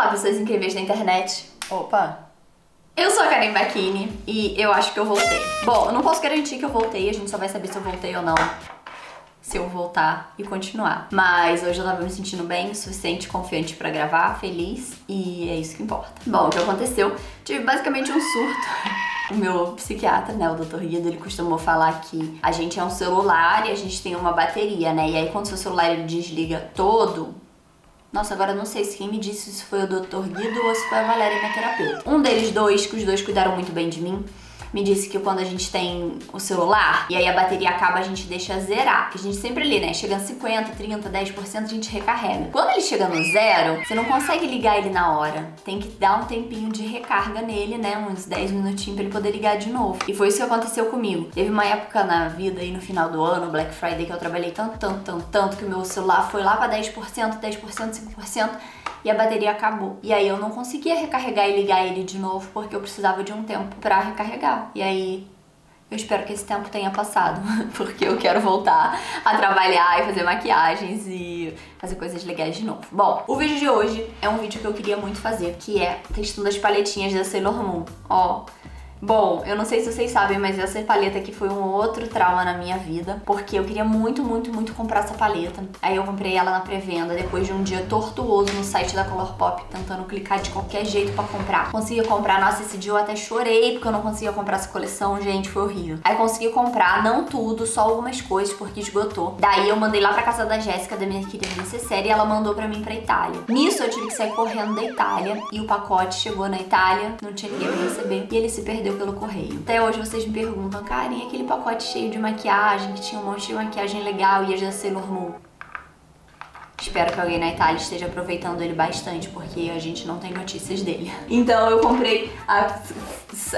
Olá, pessoas incríveis da internet. Opa! Eu sou a Karen Bacchini e eu acho que eu voltei. Bom, eu não posso garantir que eu voltei, a gente só vai saber se eu voltei ou não se eu voltar e continuar. Mas hoje eu tava me sentindo bem, suficiente, confiante para gravar, feliz e é isso que importa. Bom, o que aconteceu? Tive basicamente um surto. O meu psiquiatra, né, o Dr. Guido, ele costumou falar que a gente é um celular e a gente tem uma bateria, né? E aí quando seu celular ele desliga todo, nossa, agora não sei se quem me disse se foi o Dr. Guido ou se foi a Valéria, minha terapeuta. Um deles dois, que os dois cuidaram muito bem de mim, me disse que quando a gente tem o celular e aí a bateria acaba, a gente deixa zerar. A gente sempre ali, né? Chega a 50, 30, 10%, a gente recarrega. Quando ele chega no zero, você não consegue ligar ele na hora. Tem que dar um tempinho de recarga nele, né? Uns 10 minutinhos pra ele poder ligar de novo. E foi isso que aconteceu comigo. Teve uma época na vida aí no final do ano, Black Friday, que eu trabalhei tanto, tanto, tanto, tanto que o meu celular foi lá pra 10%, 10%, 5% e a bateria acabou. E aí eu não conseguia recarregar e ligar ele de novo porque eu precisava de um tempo para recarregar. E aí eu espero que esse tempo tenha passado, porque eu quero voltar a trabalhar e fazer maquiagens e fazer coisas legais de novo. Bom, o vídeo de hoje é um vídeo que eu queria muito fazer, que é testando as paletinhas da Sailor Moon. Ó, Bom, eu não sei se vocês sabem, mas essa paleta aqui foi um outro trauma na minha vida, porque eu queria muito, muito, muito comprar essa paleta. Aí eu comprei ela na pré-venda depois de um dia tortuoso no site da Colourpop, tentando clicar de qualquer jeito para comprar. Consegui comprar, nossa, esse dia eu até chorei porque eu não conseguia comprar essa coleção, gente, foi horrível. Aí consegui comprar, não tudo, só algumas coisas, porque esgotou. Daí eu mandei lá pra casa da Jéssica, da minha querida necessária, e ela mandou pra mim pra Itália. Nisso eu tive que sair correndo da Itália, e o pacote chegou na Itália, não tinha ninguém pra receber, e ele se perdeu perdeu pelo correio. Até hoje vocês me perguntam, Karen, aquele pacote cheio de maquiagem, que tinha um monte de maquiagem legal e ia da Sailor Moon. Espero que alguém na Itália esteja aproveitando ele bastante, porque a gente não tem notícias dele. Então eu comprei, a,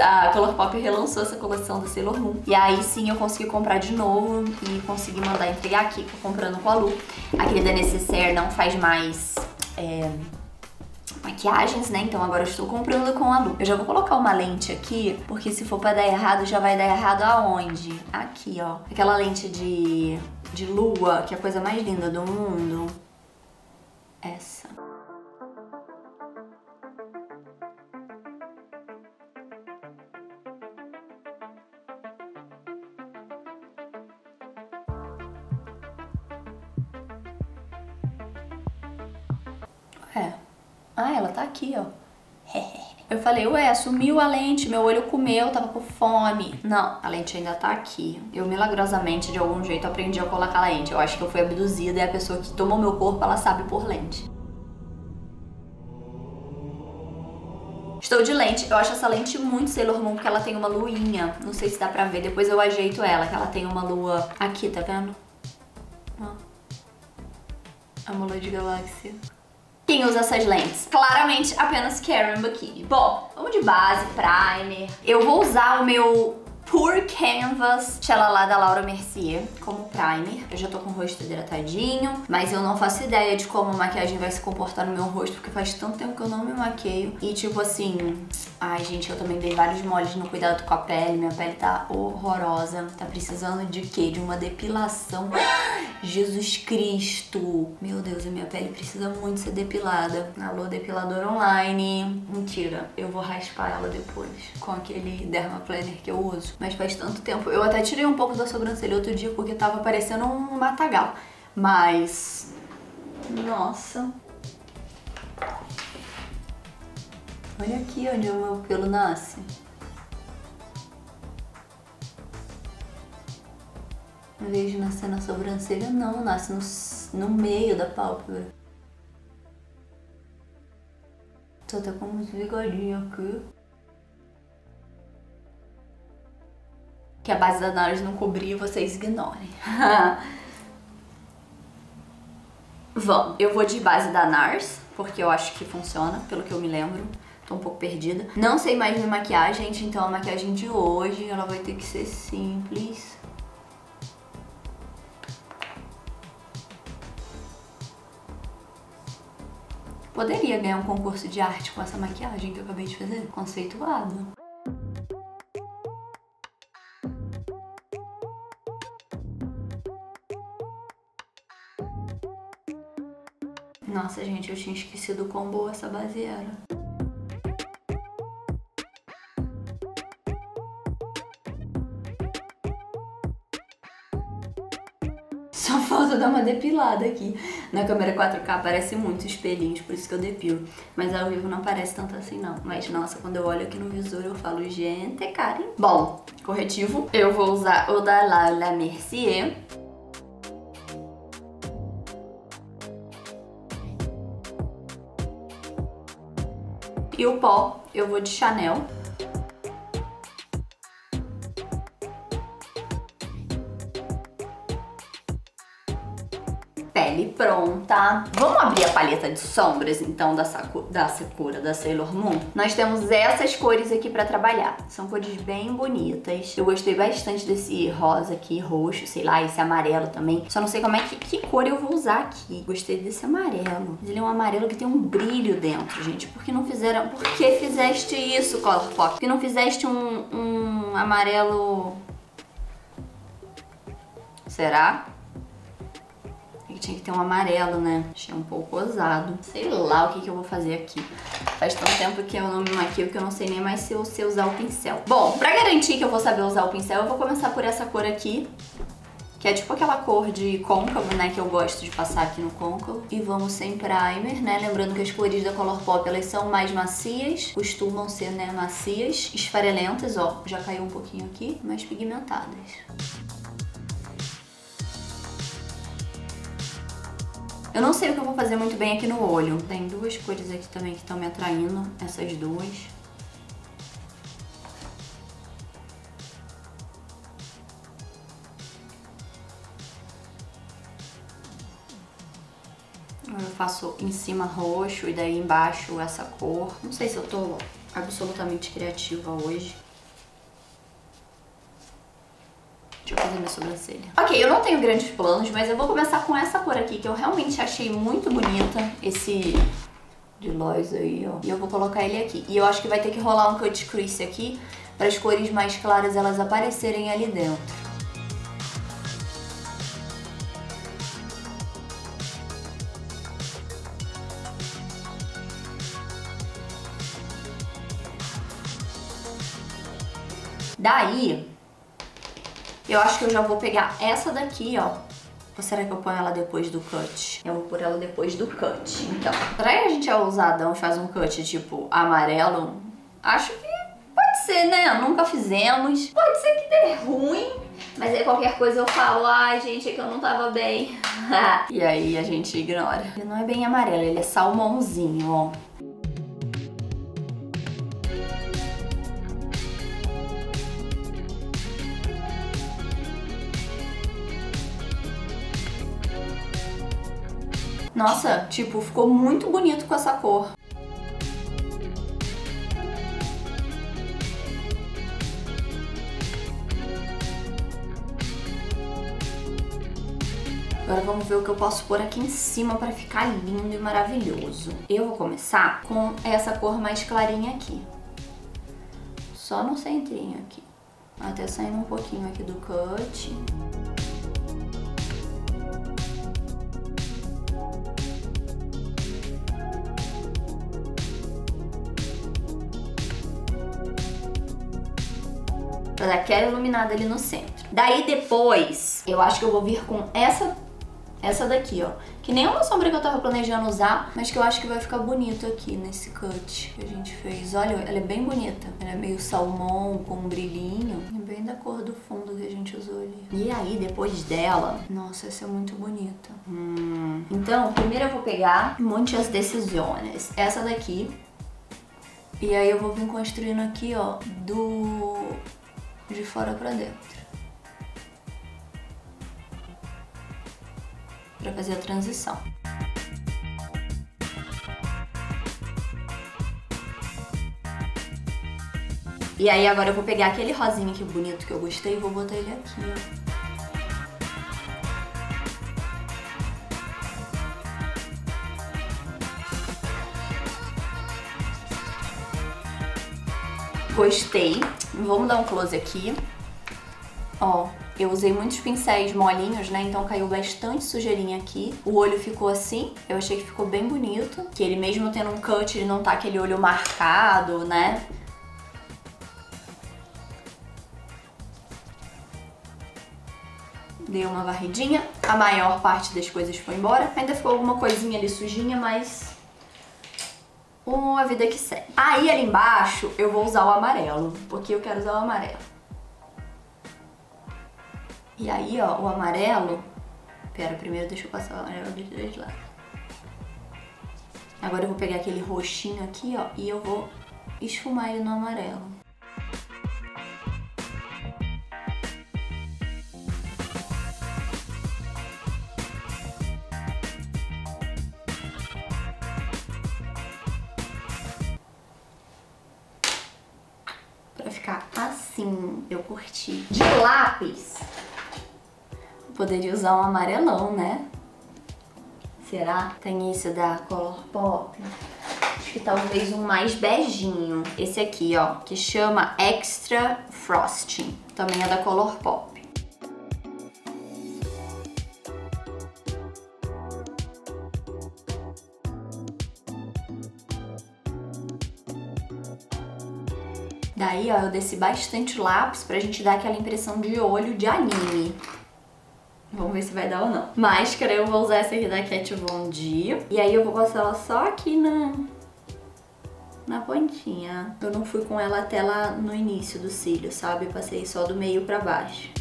a Colourpop relançou essa coleção da Sailor Moon. E aí sim eu consegui comprar de novo e consegui mandar entregar aqui, comprando com a Lu. A querida Necessaire não faz mais... É maquiagens, né? Então agora eu estou comprando com a Lu. Eu já vou colocar uma lente aqui, porque se for pra dar errado, já vai dar errado aonde? Aqui, ó. Aquela lente de, de lua, que é a coisa mais linda do mundo. Essa. É, ah, ela tá aqui, ó. Eu falei, ué, sumiu a lente, meu olho comeu, tava com fome. Não, a lente ainda tá aqui. Eu milagrosamente, de algum jeito, aprendi a colocar a lente. Eu acho que eu fui abduzida e a pessoa que tomou meu corpo, ela sabe por lente. Estou de lente. Eu acho essa lente muito Sailor Moon porque ela tem uma luinha. Não sei se dá pra ver. Depois eu ajeito ela, que ela tem uma lua aqui, tá vendo? Ó. A lua de galáxia. Quem usa essas lentes? Claramente apenas Karen Bikini. Bom, vamos de base, primer. Eu vou usar o meu Pure Canvas Tchalala da Laura Mercier como primer. Eu já tô com o rosto hidratadinho, mas eu não faço ideia de como a maquiagem vai se comportar no meu rosto, porque faz tanto tempo que eu não me maqueio. E tipo assim, ai gente, eu também dei vários moles no cuidado com a pele, minha pele tá horrorosa. Tá precisando de quê? De uma depilação. Jesus Cristo! Meu Deus, a minha pele precisa muito ser depilada. Alô, depilador online. Mentira, eu vou raspar ela depois com aquele Derma Planner que eu uso mas faz tanto tempo. Eu até tirei um pouco da sobrancelha outro dia porque tava parecendo um matagal. Mas... Nossa... Olha aqui onde o meu pelo nasce. Vez de nascer na sobrancelha, não, nasce no, no meio da pálpebra. Tô até com uns bigodinhos aqui. Que a base da NARS não cobria, vocês ignorem. Vamos, eu vou de base da NARS, porque eu acho que funciona, pelo que eu me lembro. Tô um pouco perdida. Não sei mais me maquiar, gente, então a maquiagem de hoje, ela vai ter que ser simples. Poderia ganhar um concurso de arte com essa maquiagem que eu acabei de fazer. Conceituado. Nossa, gente, eu tinha esquecido quão boa essa base era. Só falta dar uma depilada aqui. Na câmera 4K aparece muito espelhinhos, por isso que eu depilo. Mas ao vivo não aparece tanto assim não. Mas nossa, quando eu olho aqui no visor eu falo, gente, cara. Bom, corretivo. Eu vou usar o da La Mercier. E o pó eu vou de Chanel. Pronta. Vamos abrir a paleta de sombras, então, da, Sakura, da da Sailor Moon? Nós temos essas cores aqui pra trabalhar. São cores bem bonitas. Eu gostei bastante desse rosa aqui, roxo, sei lá, esse amarelo também. Só não sei como é que, que cor eu vou usar aqui. Gostei desse amarelo. Ele é um amarelo que tem um brilho dentro, gente. Por que não fizeram... Por que fizeste isso, Colourpop? Por que não fizeste um, um amarelo... Será? Tinha que ter um amarelo, né? Achei um pouco ousado. Sei lá o que, que eu vou fazer aqui. Faz tanto tempo que eu não me maquio que eu não sei nem mais se eu sei usar o pincel. Bom, pra garantir que eu vou saber usar o pincel, eu vou começar por essa cor aqui. Que é tipo aquela cor de côncavo, né? Que eu gosto de passar aqui no côncavo. E vamos sem primer, né? Lembrando que as cores da Colourpop, elas são mais macias. Costumam ser, né, macias. Esfarelentas, ó. Já caiu um pouquinho aqui. Mais pigmentadas. Eu não sei o que eu vou fazer muito bem aqui no olho. Tem duas cores aqui também que estão me atraindo, essas duas. Eu faço em cima roxo e daí embaixo essa cor. Não sei se eu tô absolutamente criativa hoje. Deixa eu fazer minha sobrancelha. Ok, eu não tenho grandes planos, mas eu vou começar com essa cor aqui, que eu realmente achei muito bonita. Esse de Lois aí, ó. E eu vou colocar ele aqui. E eu acho que vai ter que rolar um cut crease aqui, para as cores mais claras elas aparecerem ali dentro. Daí, eu acho que eu já vou pegar essa daqui, ó. Ou será que eu ponho ela depois do cut? Eu vou pôr ela depois do cut. Então, pra a gente é ousadão e faz um cut tipo amarelo, acho que pode ser, né? Nunca fizemos. Pode ser que dê ruim. Mas aí qualquer coisa eu falo, ai gente, é que eu não tava bem. e aí a gente ignora. Ele não é bem amarelo, ele é salmãozinho, ó. Nossa, tipo, ficou muito bonito com essa cor. Agora vamos ver o que eu posso pôr aqui em cima para ficar lindo e maravilhoso. Eu vou começar com essa cor mais clarinha aqui. Só no centrinho aqui. Até saindo um pouquinho aqui do cut. Pra dar aquela iluminada ali no centro. Daí depois, eu acho que eu vou vir com essa essa daqui, ó. Que nem uma sombra que eu tava planejando usar, mas que eu acho que vai ficar bonito aqui nesse cut que a gente fez. Olha, ela é bem bonita. Ela é meio salmão, com um brilhinho. É bem da cor do fundo que a gente usou ali. E aí, depois dela... Nossa, essa é muito bonita. Hum. Então, primeiro eu vou pegar Muitas Decisões. Essa daqui. E aí eu vou vir construindo aqui, ó, do de fora para dentro. Para fazer a transição. E aí agora eu vou pegar aquele rosinho aqui bonito que eu gostei e vou botar ele aqui, ó. Gostei. Vamos dar um close aqui. Ó, Eu usei muitos pincéis molinhos, né? Então caiu bastante sujeirinha aqui. O olho ficou assim. Eu achei que ficou bem bonito. Que ele mesmo tendo um cut, ele não tá aquele olho marcado, né? Dei uma varridinha. A maior parte das coisas foi embora. Ainda ficou alguma coisinha ali sujinha, mas a vida que segue. Aí ali embaixo eu vou usar o amarelo, porque eu quero usar o amarelo. E aí, ó, o amarelo... Pera, primeiro deixa eu passar o amarelo dos dois lados. Agora eu vou pegar aquele roxinho aqui, ó, e eu vou esfumar ele no amarelo. Ficar assim, eu curti. De lápis, poderia usar um amarelão, né? Será? Tem esse da Colourpop. Acho que talvez um mais beijinho. Esse aqui, ó, que chama Extra Frosting. Também é da Colourpop. Daí, ó, eu desci bastante lápis pra gente dar aquela impressão de olho de anime. Vamos ver se vai dar ou não. Máscara, eu vou usar essa aqui da Kat Von D. E aí eu vou passar ela só aqui na, na pontinha. Eu não fui com ela até lá no início do cílio, sabe? Passei só do meio pra baixo.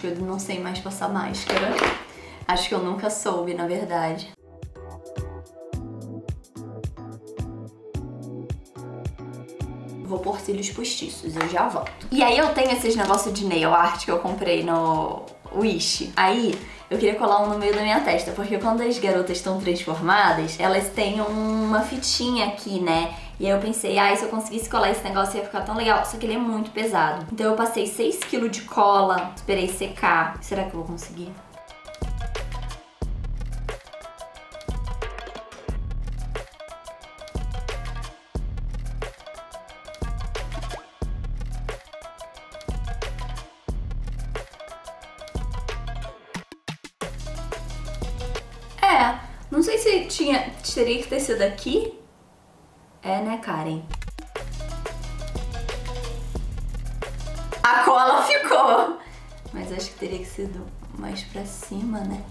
Que eu não sei mais passar máscara. Acho que eu nunca soube, na verdade. Vou pôr cílios postiços, eu já volto. E aí eu tenho esses negócios de nail art que eu comprei no Wish. Aí eu queria colar um no meio da minha testa, porque quando as garotas estão transformadas, elas têm uma fitinha aqui, né? E aí eu pensei, ai, ah, se eu conseguisse colar esse negócio ia ficar tão legal. Só que ele é muito pesado. Então eu passei 6kg de cola, esperei secar. Será que eu vou conseguir? É, não sei se tinha, teria que ter sido aqui é, né, Karen? A cola ficou! Mas acho que teria que ser mais pra cima, né?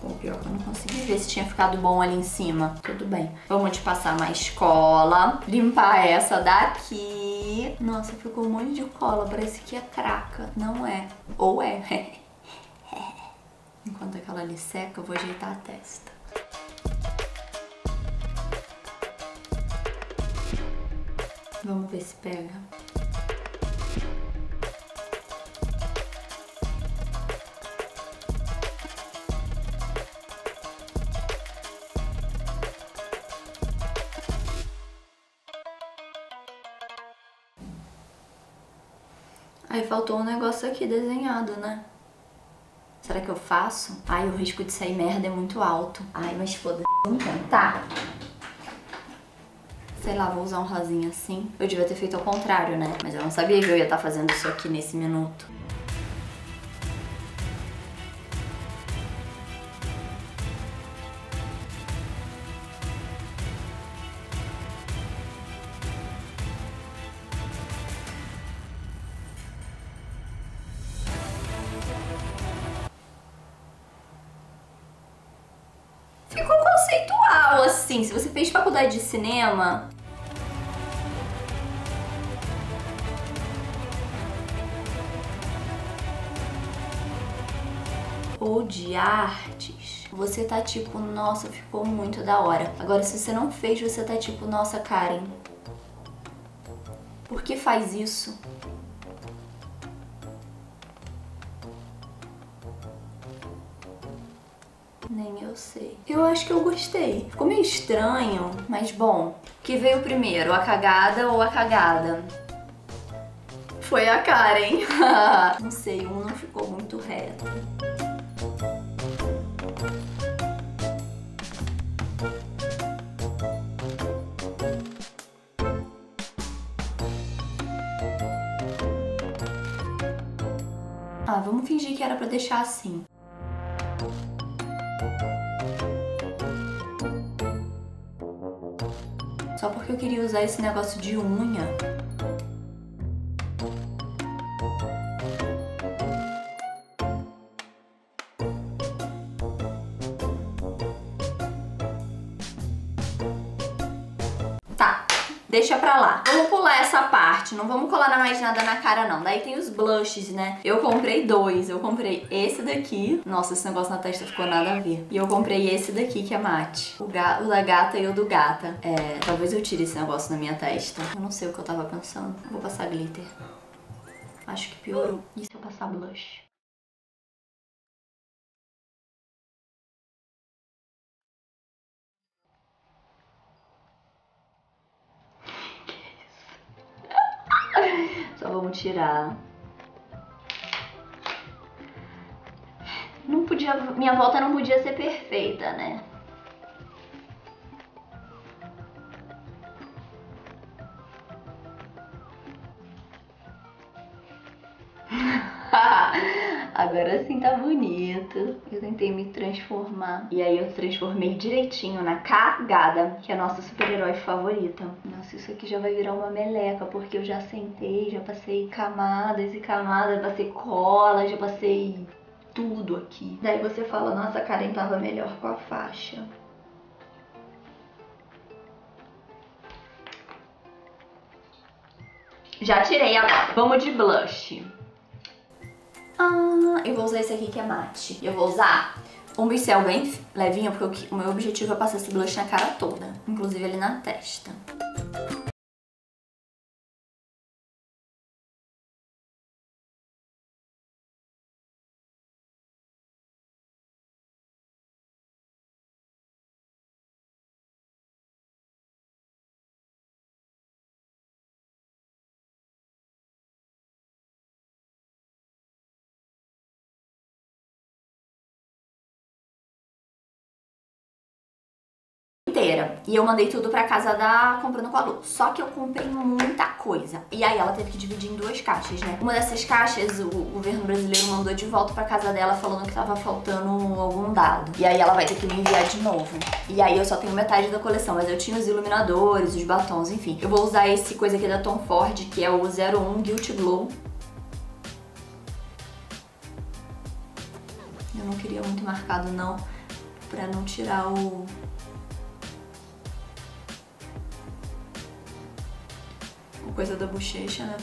Pô, pior que eu não consegui ver se tinha ficado bom ali em cima. Tudo bem. Vamos te passar mais cola. Limpar essa daqui. Nossa, ficou um monte de cola. Parece que é craca. Não é. Ou é. Aquela ali seca, eu vou ajeitar a testa. Vamos ver se pega. Aí faltou um negócio aqui desenhado, né? Será que eu faço? Ai, o risco de sair merda é muito alto. Ai, mas foda-se. Vamos tentar. Sei lá, vou usar um rosinha assim. Eu devia ter feito ao contrário, né? Mas eu não sabia que eu ia estar tá fazendo isso aqui nesse minuto. Faculdade de cinema, ou de artes, você tá tipo, nossa, ficou muito da hora. Agora, se você não fez, você tá tipo, nossa, Karen, por que faz isso? Nem eu sei. Eu acho que eu gostei. Ficou meio estranho, mas bom, que veio primeiro, a cagada ou a cagada? Foi a Karen. não sei, um não ficou muito reto. Ah, vamos fingir que era pra deixar assim. Porque eu queria usar esse negócio de unha. Lá. Vamos pular essa parte, não vamos colar mais nada na cara não. Daí tem os blushes, né? Eu comprei dois. Eu comprei esse daqui. Nossa, esse negócio na testa ficou nada a ver. E eu comprei esse daqui, que é mate. O, ga o da gata e o do gata. É, talvez eu tire esse negócio na minha testa. Eu não sei o que eu tava pensando. Vou passar glitter. Acho que piorou. E se eu passar blush? Só vamos tirar. Não podia, minha volta não podia ser perfeita, né? Agora sim tá bonito. Eu tentei me transformar. E aí eu transformei direitinho na cagada, que é a nossa super-herói favorita. Nossa, isso aqui já vai virar uma meleca, porque eu já sentei, já passei camadas e camadas, passei cola, já passei tudo aqui. Daí você fala, nossa, a Karen tava melhor com a faixa. Já tirei agora. Vamos de blush. Ah, eu vou usar esse aqui que é mate. Eu vou usar um pincel bem levinho, porque o meu objetivo é passar esse blush na cara toda. Inclusive ali na testa. E eu mandei tudo pra casa da Comprando com a Lu. Só que eu comprei muita coisa. E aí ela teve que dividir em duas caixas, né? Uma dessas caixas, o governo brasileiro mandou de volta pra casa dela falando que tava faltando algum dado. E aí ela vai ter que me enviar de novo. E aí eu só tenho metade da coleção, mas eu tinha os iluminadores, os batons, enfim. Eu vou usar esse coisa aqui da Tom Ford, que é o 01 Guilty Glow. Eu não queria muito marcado não, pra não tirar o coisa da bochecha, né?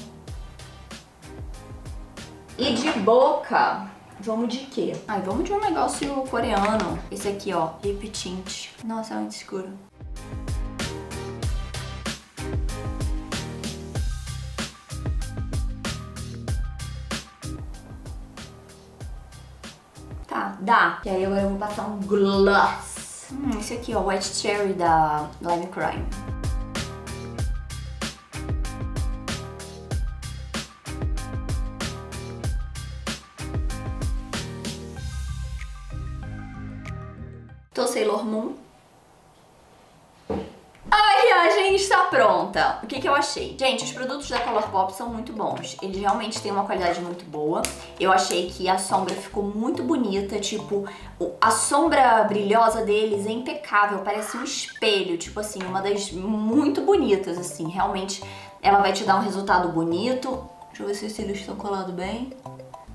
E de boca, vamos de quê? Ai, vamos de um negócio coreano. Esse aqui, ó, Lip Tint. Nossa, é muito escuro. Tá, dá. E aí agora eu vou passar um gloss. Hum, esse aqui, ó, White Cherry da Lime Crime. Sailor Moon. A gente está pronta. O que, que eu achei? Gente, os produtos da Colourpop são muito bons. Eles realmente têm uma qualidade muito boa. Eu achei que a sombra ficou muito bonita. Tipo, a sombra brilhosa deles é impecável. Parece um espelho. Tipo assim, uma das muito bonitas, assim. Realmente, ela vai te dar um resultado bonito. Deixa eu ver se os cílios estão colados bem.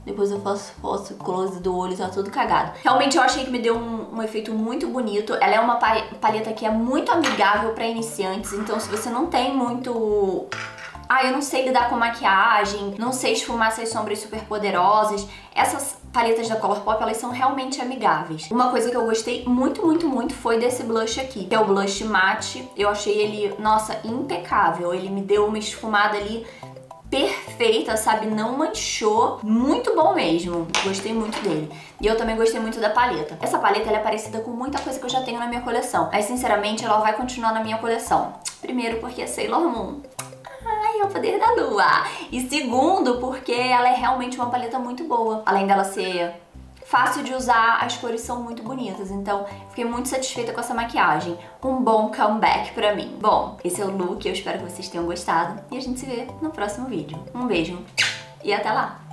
Depois eu faço, faço close do olho, tá tudo cagado. Realmente eu achei que me deu um, um efeito muito bonito. Ela é uma paleta que é muito amigável pra iniciantes, então se você não tem muito ah, eu não sei lidar com maquiagem, não sei esfumar essas sombras super poderosas. Essas paletas da Colourpop, elas são realmente amigáveis. Uma coisa que eu gostei muito, muito, muito foi desse blush aqui, que é o blush matte. Eu achei ele, nossa, impecável. Ele me deu uma esfumada ali perfeita, sabe? Não manchou. Muito bom mesmo. Gostei muito dele. E eu também gostei muito da paleta. Essa paleta é parecida com muita coisa que eu já tenho na minha coleção. Mas, sinceramente, ela vai continuar na minha coleção. Primeiro porque é Sailor Moon. Ai, é o poder da lua. E segundo, porque ela é realmente uma paleta muito boa. Além dela ser fácil de usar, as cores são muito bonitas. Então, fiquei muito satisfeita com essa maquiagem. Um bom comeback pra mim. Bom, esse é o look, eu espero que vocês tenham gostado. E a gente se vê no próximo vídeo. Um beijo e até lá!